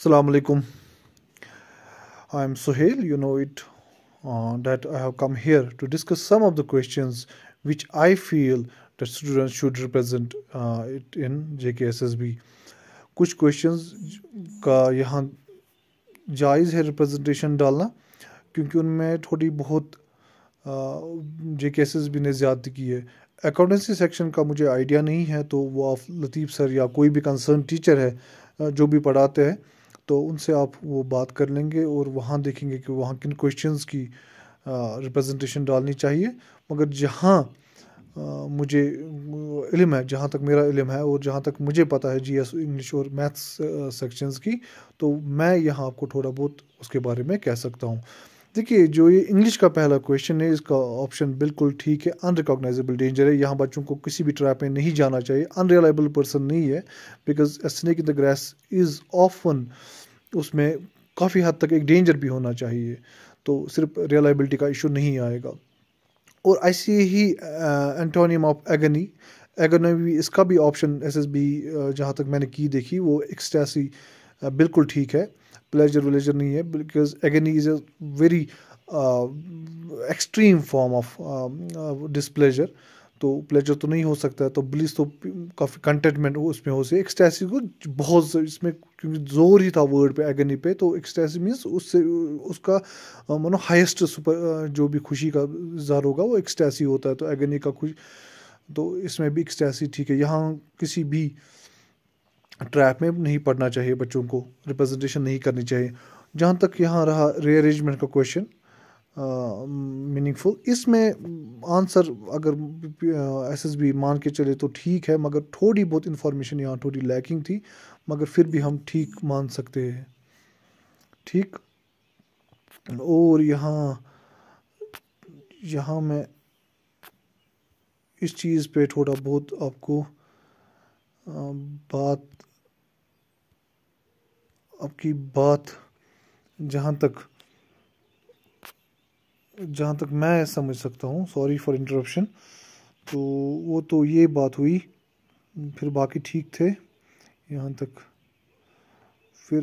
Assalamu alaikum. I am Sohail. You know it uh, that I have come here to discuss some of the questions which I feel that students should represent uh, it in JKSSB. कुछ questions का यहाँ जायज़ है representation डालना क्योंकि उनमें थोड़ी बहुत जे के भी ने ज़्यादा की है अकाउंटेंसी सेक्शन का मुझे आइडिया नहीं है तो वो आप लतीफ़ सर या कोई भी कंसर्न टीचर है जो भी पढ़ाते हैं तो उनसे आप वो बात कर लेंगे और वहाँ देखेंगे कि वहाँ किन क्वेश्चंस की रिप्रेजेंटेशन डालनी चाहिए। मगर जहाँ मुझे, इल्म है, जहाँ तक मेरा इल्म है और जहाँ तक मुझे पता है जीएस इंग्लिश और मैथ्स सेक्शंस की तो मैं यहाँ आपको थोड़ा बहुत उसके बारे में कह सकता हूँ। देखिए, जो ये इंग्लिश का पहला क्वेश्चन है, इसका ऑप्शन बिल्कुल ठीक है अनरिकॉग्नाइजेबल डेंजर है। यहाँ बच्चों को किसी भी ट्रैप में नहीं जाना चाहिए। अनरिलायबल पर्सन नहीं है because snake in the grass is often उसमें काफ़ी हद तक एक डेंजर भी होना चाहिए तो सिर्फ़ रियलाइबिलिटी का इशू नहीं आएगा। और ऐसे ही एंटोनियम ऑफ़ एगनी एगोनमी इसका भी ऑप्शन एस एस बी जहाँ तक मैंने की देखी, वो एक्सटैसी बिल्कुल ठीक है। प्लेजर विलेजर नहीं है because agony is a very extreme form of displeasure तो प्लेजर तो नहीं हो सकता है तो ब्लिस तो काफ़ी कंटेंटमेंट उसमें हो सके एक्सटैसी को बहुत इसमें क्योंकि ज़ोर ही था वर्ड पे एगनी पे तो एक्सटैसी मीन्स उससे, उसका मानो हाईएस्ट सुपर जो भी खुशी का इजहार होगा वो एक्सटैसी होता है तो एगनी का खुश तो इसमें भी एक्सटैसी ठीक है। यहाँ किसी भी ट्रैप में नहीं पढ़ना चाहिए बच्चों को रिप्रेजेंटेशन नहीं करनी चाहिए। जहाँ तक यहाँ रहा रीअरेंजमेंट का क्वेश्चन मीनिंगफुल इसमें आंसर अगर एस एस बी मान के चले तो ठीक है, मगर थोड़ी बहुत इंफॉर्मेशन यहाँ थोड़ी लैकिंग थी, मगर फिर भी हम ठीक मान सकते हैं। ठीक? और यहाँ यहाँ मैं इस चीज़ पे थोड़ा बहुत आपको बात, आपकी बात जहाँ तक जहाँ तक मैं समझ सकता हूँ सॉरी फॉर इंटरप्शन तो वो तो ये बात हुई, फिर बाकी ठीक थे, यहाँ तक। फिर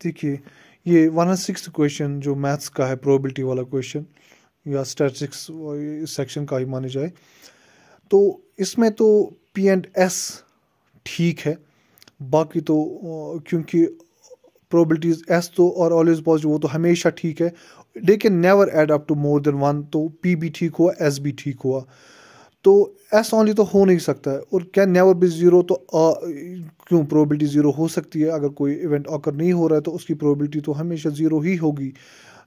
देखिए, ये वन एंड सिक्स क्वेश्चन जो मैथ्स का है प्रोबेबिलिटी वाला क्वेश्चन या स्टैटिस्टिक्स सेक्शन का ही माने जाए तो इसमें तो पी एंड एस ठीक है, बाकी तो क्योंकि प्रोबेबिलिटीज एस तो और ऑलवेज पॉजिटिव वो तो हमेशा ठीक है। लेकिन can never add up to more than one तो पी भी ठीक हुआ एस भी ठीक हुआ। तो एस ऑनली तो हो नहीं सकता है। और क्या नेवर बी ज़ीरो तो आ, क्यों प्रोबेबिलिटी ज़ीरो हो सकती है? अगर कोई इवेंट ऑकर नहीं हो रहा है तो उसकी प्रोबेबिलिटी तो हमेशा ज़ीरो ही होगी।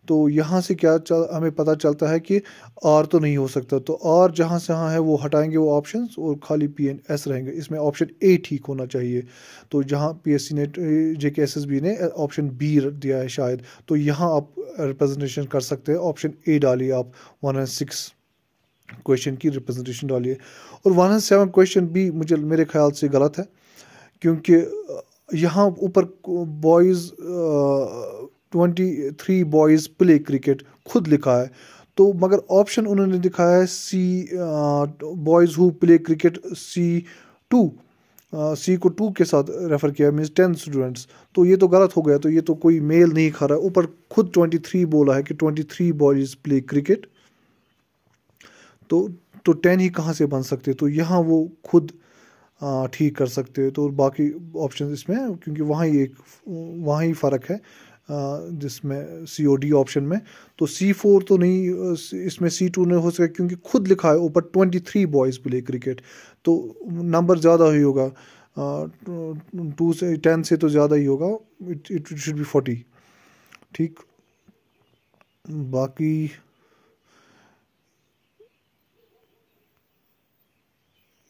तो यहाँ से क्या चल, हमें पता चलता है कि आर तो नहीं हो सकता। तो आर जहाँ से हाँ है, वो हटाएँगे वो ऑप्शन और खाली पी एन एस रहेंगे। इसमें ऑप्शन ए ठीक होना चाहिए। तो जहाँ पी एस सी ने J K S S B ने ऑप्शन बी दिया है शायद तो यहाँ आप रिप्रेजेंटेशन कर सकते हैं। ऑप्शन ए डालिए आप वन एंड सिक्स क्वेश्चन की रिप्रेजेंटेशन डालिए। और वन एंड सेवन क्वेश्चन भी मुझे, मेरे ख्याल से गलत है, क्योंकि यहाँ ऊपर boys twenty three boys play cricket खुद लिखा है। तो मगर ऑप्शन उन्होंने दिखाया है C boys who play cricket C two C को टू के साथ रेफ़र किया मीन्स टेन स्टूडेंट्स तो ये तो गलत हो गया तो ये तो कोई मेल नहीं खा रहा। है ऊपर खुद ट्वेंटी थ्री बोला है कि twenty three boys play cricket तो तो टेन ही कहाँ से बन सकते? तो यहाँ वो खुद ठीक कर सकते तो बाकी ऑप्शन इसमें क्योंकि वहाँ ही एक, वहाँ ही फ़र्क है। जिसमें सी ओ डी ऑप्शन में तो सी फोर तो नहीं इसमें सी टू नहीं हो सका क्योंकि खुद लिखा है, ऊपर twenty three boys play cricket तो नंबर ज़्यादा ही होगा टू से टेन से तो ज़्यादा ही होगा it it should be forty ठीक? बाकी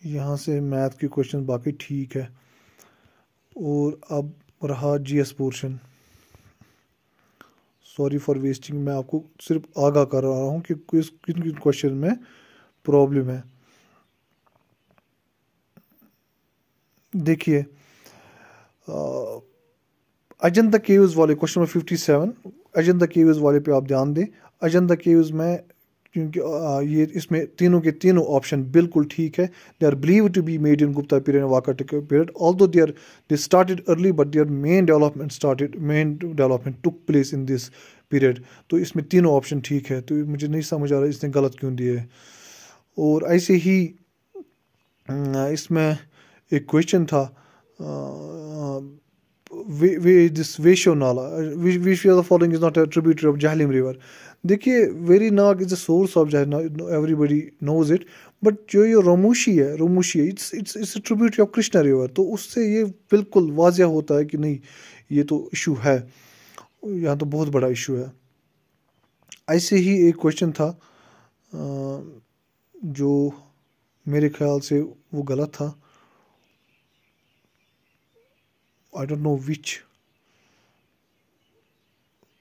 यहाँ से मैथ के क्वेश्चन बाकी ठीक है, और अब रहा GS portion sorry for wasting मैं आपको सिर्फ़ आगाह कर रहा हूँ कि किस, किन किन क्वेश्चन में प्रॉब्लम है। देखिए अजंता केव्स वाले question number fifty seven Ajanta caves वाले पे आप ध्यान दें। अजंता केव्स में क्योंकि ये इसमें तीनों के तीनों ऑप्शन बिल्कुल ठीक है। They are believed to be made in Gupta period वाका period all though they are they started early but their main development started main development took place in this period तो इसमें तीनों ऑप्शन ठीक है। तो मुझे नहीं समझ आ रहा इसने गलत क्यों दिए और ऐसे ही इसमें एक क्वेश्चन था दिस वेशो नाला which the following is not a tributary of Jhelum river देखिए Verinag is the source of everybody knows it but जो ये रोमूशी है रोमूशी है it's it's it's a tributary of Krishna river तो उससे ये बिल्कुल वाजह होता है कि नहीं, ये तो इशू है। यहाँ तो बहुत बड़ा इशू है। ऐसे ही एक क्वेश्चन था जो मेरे ख्याल से वो गलत था। I don't know which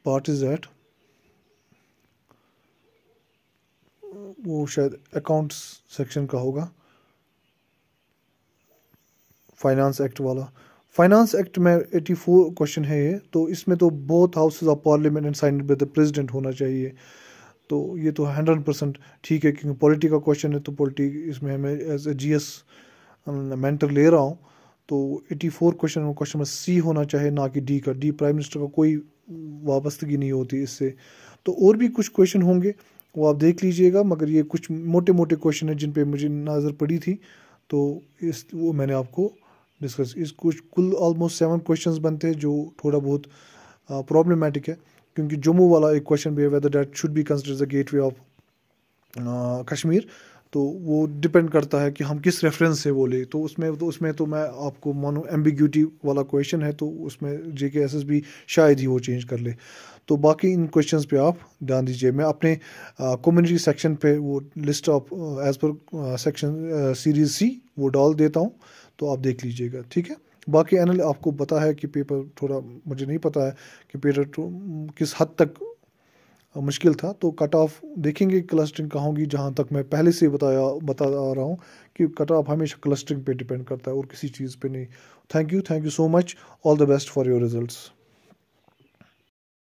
part is that वो शायद अकाउंट्स सेक्शन का होगा। फाइनेंस एक्ट वाला। फाइनेंस एक्ट में 84 क्वेश्चन है ये तो इसमें तो both houses of parliament and sign by the president होना चाहिए। तो ये तो हंड्रेड परसेंट ठीक है, क्योंकि पॉलिटी का क्वेश्चन है तो पॉलिटी इसमें मैं as a G S mentor ले रहा हूँ। तो 84 क्वेश्चन में क्वेश्चन में सी होना चाहिए, ना कि डी का। डी प्राइम मिनिस्टर का कोई वाबस्तगी नहीं होती इससे। तो और भी कुछ क्वेश्चन होंगे, वो आप देख लीजिएगा, मगर ये कुछ मोटे मोटे क्वेश्चन हैं जिन पे मुझे नज़र पड़ी थी। तो इस, वो मैंने आपको डिस्कस इस कुछ, कुल ऑलमोस्ट सेवन क्वेश्चन बनते हैं जो थोड़ा बहुत प्रॉब्लमेटिक है। क्योंकि जम्मू वाला एक क्वेश्चन भी है whether that should be consider the gateway of Kashmir तो वो डिपेंड करता है कि हम किस रेफरेंस से बोले। तो उसमें तो उसमें तो मैं आपको मानो एम्बिग्यूटी वाला क्वेश्चन है तो उसमें जे के एस एस बी शायद ही वो चेंज कर ले। तो बाकी इन क्वेश्चंस पे आप ध्यान दीजिए। मैं अपने कम्युनिटी सेक्शन पे वो लिस्ट ऑफ़ एज पर सेक्शन सीरीज़ सी वो डाल देता हूँ तो आप देख लीजिएगा। ठीक है? बाकी एनल आपको पता है कि पेपर थोड़ा मुझे नहीं पता है कि पेपर तो किस हद तक मुश्किल था। तो कट ऑफ़ देखेंगे क्लस्टरिंग कहाँ होगी, जहाँ तक मैं पहले से बताया, बता आ रहा हूँ कि कट ऑफ़ हमेशा क्लस्टरिंग पे डिपेंड करता है और किसी चीज़ पे नहीं। Thank you thank you so much all the best for your results